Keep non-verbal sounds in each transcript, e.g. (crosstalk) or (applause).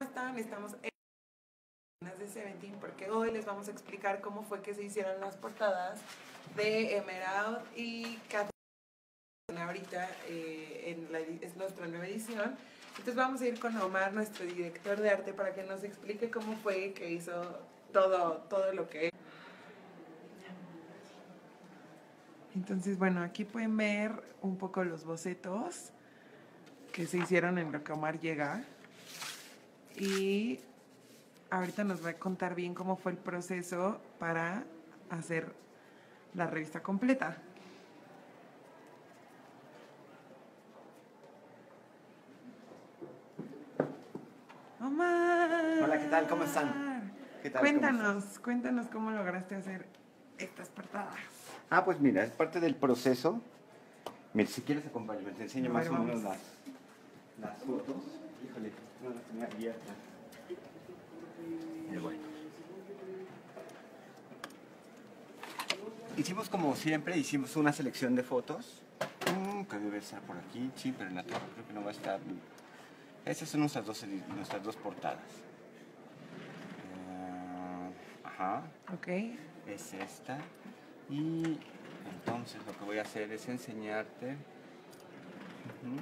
están? Estamos en de Seventeen porque hoy les vamos a explicar cómo fue que se hicieron las portadas de Emerald y Catherine. Ahorita eh, es nuestra nueva edición. Entonces vamos a ir con Omar, nuestro director de arte, para que nos explique cómo fue que hizo todo, todo lo que... Entonces, bueno, aquí pueden ver un poco los bocetos que se hicieron en lo que Omar llega. Y ahorita nos va a contar bien cómo fue el proceso para hacer la revista completa. Omar. Hola, ¿qué tal? ¿Cómo están? ¿Qué tal? Cuéntanos, cuéntanos cómo lograste hacer estas portadas. Ah, pues mira, es parte del proceso. Mira, si quieres acompañarme, te enseño más o menos las, las fotos. Híjole, no la tenía abierta. Pero bueno. Hicimos como siempre, hicimos una selección de fotos. Mm, que debe estar por aquí, sí, pero en la torre creo que no va a estar. Estas son nuestras dos, nuestras dos portadas. Ah, ajá Ok. es esta y entonces lo que voy a hacer es enseñarte. Ujú,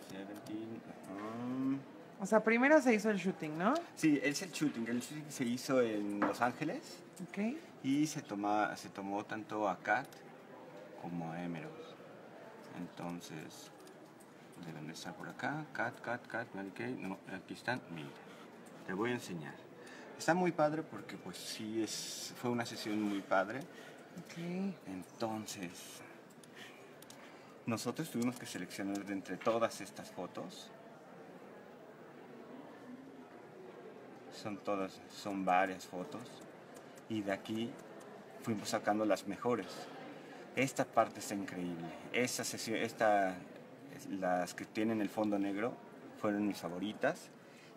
17, ajá. O sea, primero se hizo el shooting, ¿no? sí es el shooting el shooting se hizo en Los Ángeles. Ok. y se toma se tomó tanto a Kat como a Emerald. Entonces deben de estar por acá. Kat Kat Kat Mary Kay. No aquí están. Mira te voy a enseñar. Está muy padre porque pues sí es fue una sesión muy padre. Ok. entonces nosotros tuvimos que seleccionar de entre todas estas fotos son todas son varias fotos y de aquí fuimos sacando las mejores esta parte está increíble esta sesión esta las que tienen el fondo negro fueron mis favoritas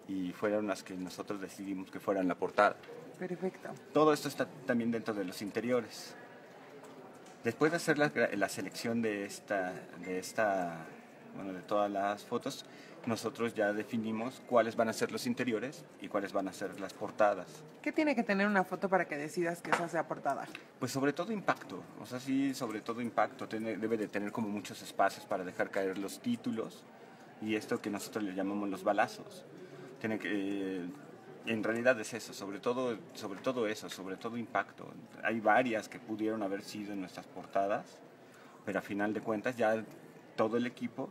y fueron las que nosotros decidimos que fueran la portada Perfecto. todo esto está también dentro de los interiores. Después de hacer la, la selección de esta, de esta, bueno, de todas las fotos, nosotros ya definimos cuáles van a ser los interiores y cuáles van a ser las portadas. ¿Qué tiene que tener una foto para que decidas que esa sea portada? Pues sobre todo impacto, o sea, sí, sobre todo impacto, tiene- debe de tener como muchos espacios para dejar caer los títulos y esto que nosotros le llamamos los balazos. Tiene que, eh, en realidad es eso, sobre todo, sobre todo eso, sobre todo impacto. Hay varias que pudieron haber sido en nuestras portadas, pero a final de cuentas ya todo el equipo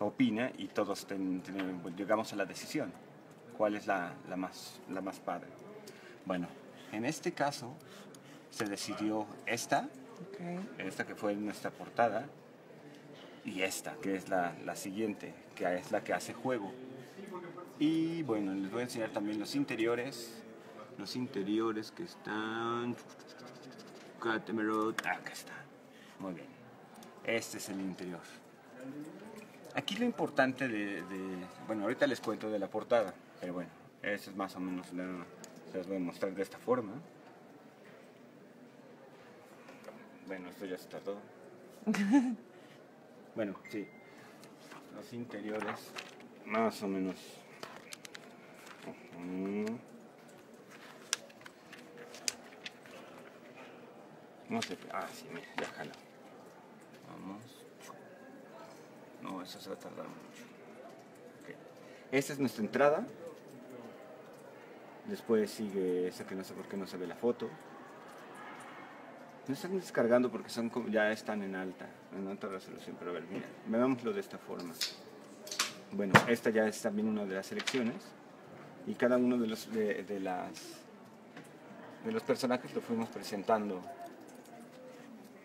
opina y todos ten- ten- llegamos a la decisión. ¿Cuál es la, la más, la más padre? Bueno, en este caso se decidió esta, Ok. esta que fue nuestra portada, y esta, que es la, la siguiente, que es la que hace juego. Y bueno, les voy a enseñar también los interiores. Los interiores que están... Emerald, acá está. Muy bien. Este es el interior. Aquí lo importante de, de- Bueno, ahorita les cuento de la portada, pero bueno, eso es más o menos la... Se las voy a mostrar de esta forma. Bueno, esto ya se tardó. (laughs) bueno, sí. Los interiores, más o menos. No sé. Ah, sí, mira, ya jalo. Vamos. No, eso se va a tardar mucho. Esta es nuestra entrada. Después sigue esa que no sé por qué no se ve la foto. No están descargando porque son ya están en alta, en alta resolución. Pero a ver, mira, veámoslo de esta forma. Bueno, esta ya es también una de las selecciones. Y cada uno de los, de las, de los personajes lo fuimos presentando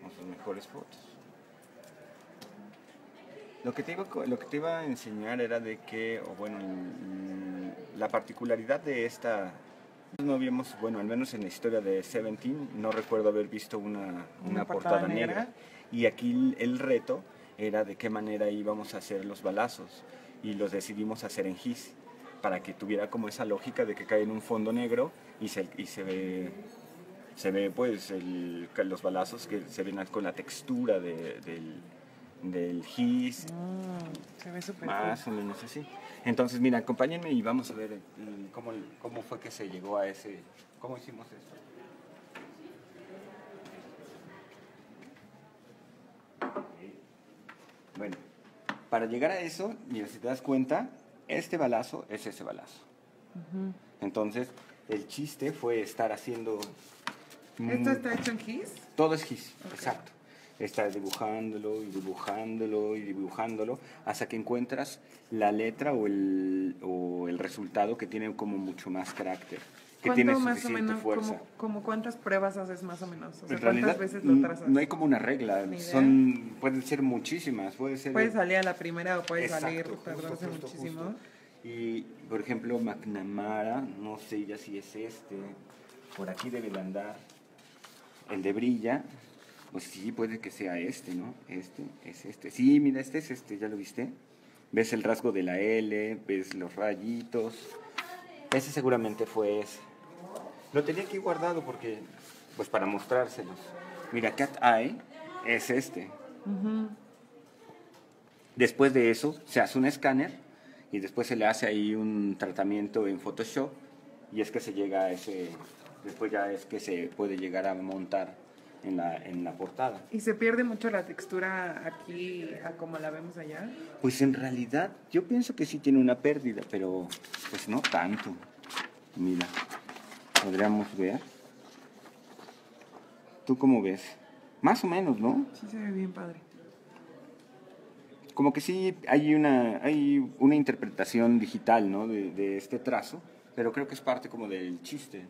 con sus mejores fotos. Lo que, te iba, lo que te iba a enseñar era de que, o bueno, la particularidad de esta, no habíamos, bueno, al menos en la historia de Seventeen, no recuerdo haber visto una, una portada, negra. Y aquí el, el reto era de qué manera íbamos a hacer los balazos. Y los decidimos hacer en GIS, para que tuviera como esa lógica de que cae en un fondo negro y se, y se ve se ve pues el- los balazos que se ven con la textura de- del, del GIS, Mm, se ve súper más o menos así. Entonces, mira, acompáñenme y vamos a ver eh, cómo, cómo fue que se llegó a ese, cómo hicimos eso. Bueno, para llegar a eso, mira, si te das cuenta, este balazo es ese balazo. Entonces, el chiste fue estar haciendo... ¿Esto está hecho en GIS? todo es GIS, exacto. Está dibujándolo y dibujándolo y dibujándolo hasta que encuentras la letra o el, o el resultado que tiene como mucho más carácter, que ¿Cuánto tiene más o suficiente menos, fuerza. como, como cuántas pruebas haces más o menos? O sea, en ¿cuántas realidad veces lo trazas? no hay como una regla, son pueden ser muchísimas, puede ser Puede salir a la primera o puede Exacto, salir, tardarse muchísimo. justo. Y por ejemplo, McNamara, no sé ya si es este, por aquí debe de andar. El de Brilla, pues sí, puede que sea este, ¿no? Este es este. Sí, mira, este es este, ¿ya lo viste? Ves el rasgo de la L, ves los rayitos. Ese seguramente fue ese. Lo tenía aquí guardado porque, pues para mostrárselos. Mira, Cat Eye es este. Después de eso, se hace un escáner y después se le hace ahí un tratamiento en Photoshop y es que se llega a ese, después ya es que se puede llegar a montar en la, en la portada. ¿Y se pierde mucho la textura aquí a como la vemos allá? Pues en realidad yo pienso que sí tiene una pérdida, pero pues no tanto. Mira, podríamos ver. ¿Tú cómo ves? Más o menos, ¿no? Sí se ve bien padre. como que sí hay una, hay una interpretación digital ¿no? de, de este trazo, pero creo que es parte como del chiste.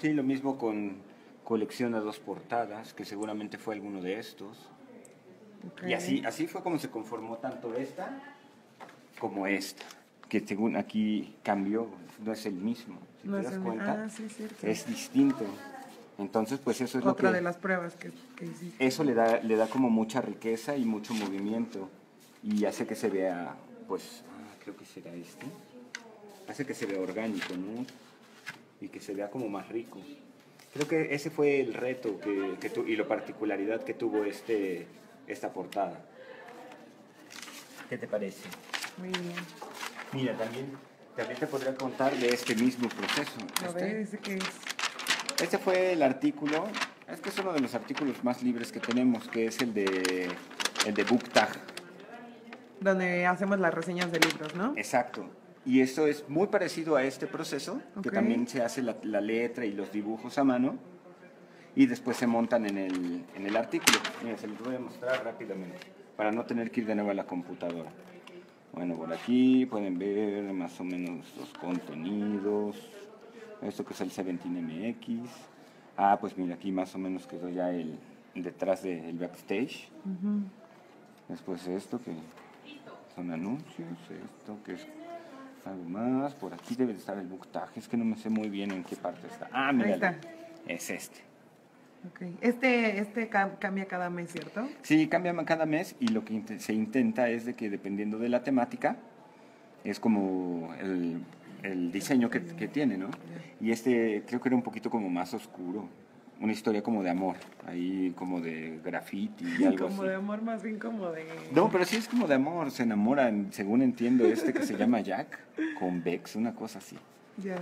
Sí, lo mismo con colección de dos portadas, que seguramente fue alguno de estos. Ok. Y así, así fue como se conformó tanto esta como esta, que según aquí cambió, no es el mismo. Si No te das cuenta, Ah, sí, es distinto. Entonces, pues eso es lo Otra que de las pruebas que, que hiciste. eso le da, le da como mucha riqueza y mucho movimiento y hace que se vea, pues, ah, creo que será este, hace que se vea orgánico, ¿no? Y que se vea como más rico. Creo que ese fue el reto que, que tu- y la particularidad que tuvo este, esta portada. ¿Qué te parece? Muy bien. Mira, también, también te podría contar de este mismo proceso. A Este- ver, ese que es. este fue el artículo, es que es uno de los artículos más libres que tenemos, que es el de, el de Book Tag. Donde hacemos las reseñas de libros, ¿no? Exacto. Y esto es muy parecido a este proceso, que también se hace la, la letra y los dibujos a mano, y después se montan en el, en el artículo. Mira, se los voy a mostrar rápidamente, para no tener que ir de nuevo a la computadora. Bueno, por aquí pueden ver más o menos los contenidos, esto que es el 17MX. Ah, pues mira, aquí más o menos quedó ya el detrás del backstage. Después esto que son anuncios, esto que es algo más. Por aquí debe de estar el tag, es que no me sé muy bien en qué parte está. Ah, mira, es este. Ok. Este, este cam- cambia cada mes, ¿cierto? Sí, cambia cada mes y lo que se intenta es de que dependiendo de la temática, es como el, el diseño que, que tiene, ¿no? Y este creo que era un poquito como más oscuro, una historia como de amor, ahí como de graffiti y (laughs) algo como así. de amor, más bien como de. No, pero sí es como de amor, se enamoran, según entiendo, este que se llama Jack, con Bex, una cosa así. Ya.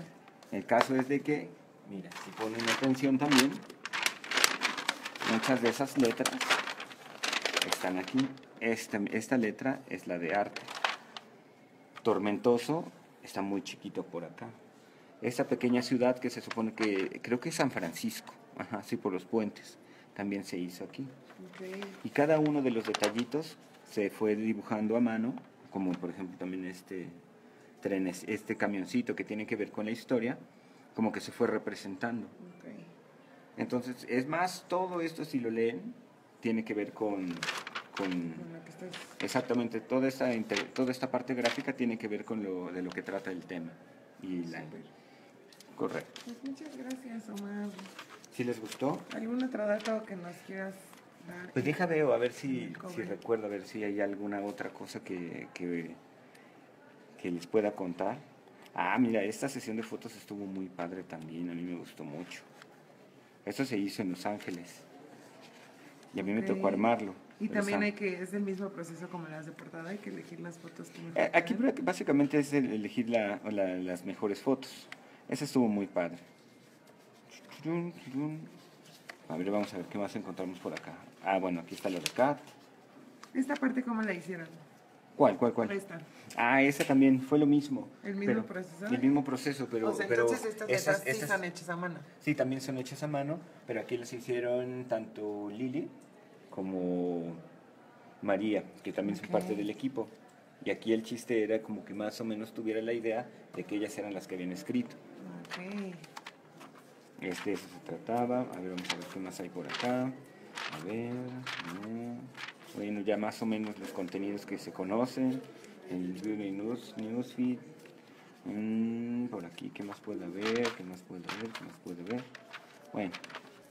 El caso es de que, mira, si ponen atención también, muchas de esas letras están aquí. Esta, esta letra es la de arte. Tormentoso está muy chiquito por acá. Esta pequeña ciudad que se supone que, creo que es San Francisco, ajá, sí, por los puentes, también se hizo aquí. Y cada uno de los detallitos se fue dibujando a mano, como por ejemplo también este tren, este camioncito que tiene que ver con la historia, como que se fue representando. Entonces, es más, todo esto si lo leen, tiene que ver con, con Con la que estás. exactamente, toda esta, inter- toda esta parte gráfica tiene que ver con lo de lo que trata el tema. Y la, correcto. Pues muchas gracias, Omar. ¿Si les gustó? ¿Algún otro dato que nos quieras dar? Pues deja veo, a ver si, si recuerdo, a ver si hay alguna otra cosa que, que, que les pueda contar. Ah, mira, esta sesión de fotos estuvo muy padre también, a mí me gustó mucho. Esto se hizo en Los Ángeles. Y a mí me tocó armarlo. Y también hay que, es el mismo proceso como las de portada, hay que elegir las fotos que mejor Eh, Aquí básicamente es el- elegir la- la- las mejores fotos. Ese estuvo muy padre. A ver, vamos a ver qué más encontramos por acá. Ah, bueno, aquí está la de Cat. Esta parte, ¿cómo la hicieron? ¿Cuál, cuál, cuál? Esta. Ah, esa también fue lo mismo. ¿El mismo pero- proceso? El mismo proceso, pero... o sea, pero entonces estas esas- sí esas- están hechas a mano. Sí, también son hechas a mano, pero aquí las hicieron tanto Lili como María, que también son parte del equipo. Y aquí el chiste era como que más o menos tuviera la idea de que ellas eran las que habían escrito. Ok. Este, eso se trataba. A ver, vamos a ver qué más hay por acá. A ver. no. Bueno, ya más o menos los contenidos que se conocen. El News, Newsfeed. Mm, por aquí, ¿qué más puede haber? ¿Qué más puede haber? ¿Qué más puede haber? Bueno,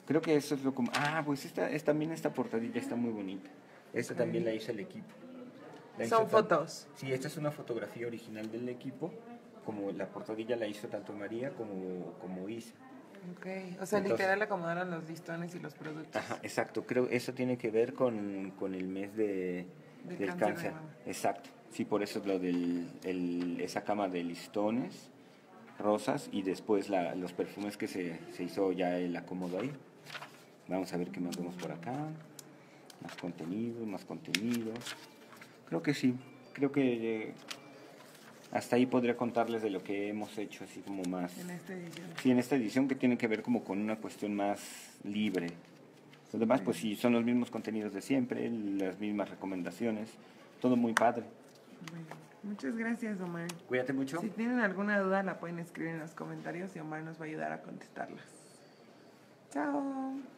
creo que eso es lo como... Ah, pues esta, es, también esta portadilla está muy bonita. Esta Ok. también la hizo el equipo. La Son fotos. Sí, esta es una fotografía original del equipo. Como la portadilla la hizo tanto María como, como Isa. Ok. O sea, Entonces- literal acomodaron los listones y los productos. Ajá, exacto. Creo eso tiene que ver con, con el mes de, Del del cáncer de cáncer. mama. Exacto. Sí, por eso es lo del el- esa cama de listones rosas y después la- los perfumes que se, se hizo ya el acomodo ahí. Vamos a ver qué más vemos por acá. Más contenido, más contenido. Creo que sí. Creo que eh, hasta ahí podría contarles de lo que hemos hecho, así como más. En esta edición. Sí, en esta edición que tiene que ver como con una cuestión más libre. Los demás, pues sí, son los mismos contenidos de siempre, las mismas recomendaciones, todo muy padre. Bueno, muchas gracias, Omar. Cuídate mucho. Si tienen alguna duda, la pueden escribir en los comentarios y Omar nos va a ayudar a contestarlas. Chao.